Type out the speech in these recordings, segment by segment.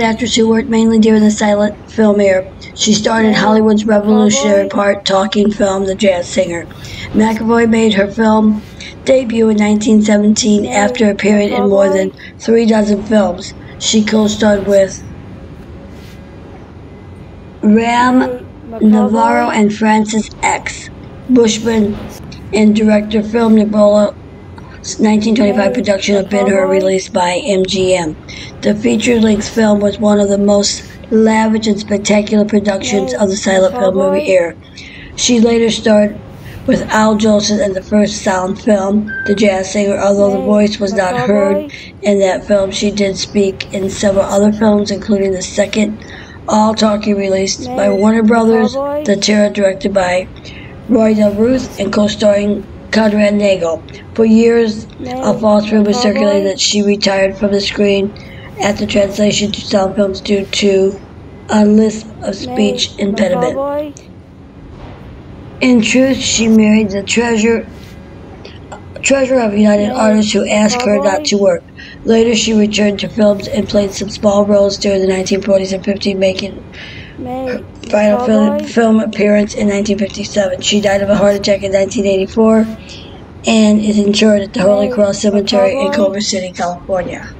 actress who worked mainly during the silent film era. She starred in Hollywood's revolutionary part talking film The Jazz Singer. McAvoy made her film debut in 1917 after appearing in more than three dozen films. She co-starred with Ramon Novarro and Francis X. Bushman and director film Niblo 1925 production of Ben Hur released by MGM. The feature-length film was one of the most lavish and spectacular productions of the silent film movie era. She later starred with Al Jolson in the first sound film, The Jazz Singer. Although the voice was not heard in that film, she did speak in several other films, including the second All Talkie released by Warner Brothers, The Terror directed by Roy Del Ruth, and co-starring Conrad Nagel. For years, a false rumor circulated that she retired from the screen after translation to sound films due to a lisp of speech impediment. In truth, she married the treasurer, treasurer of United Artists who asked her not to work. Later, she returned to films and played some small roles during the 1940s and 50s, making her final film, film appearance in 1957. She died of a heart attack in 1984 and is interred at the Holy Cross Cemetery in Culver City, California.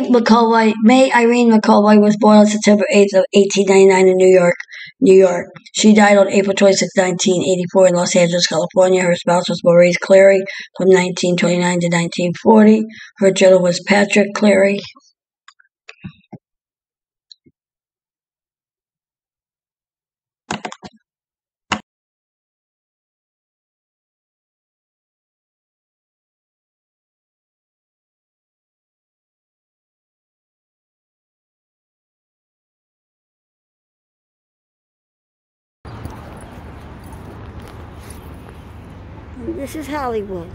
McCullough, May Irene McCullough was born on September 8th of 1899 in New York, New York. She died on April 26, 1984 in Los Angeles, California. Her spouse was Maurice Cleary from 1929 to 1940. Her general was Patrick Cleary. This is Hollywood.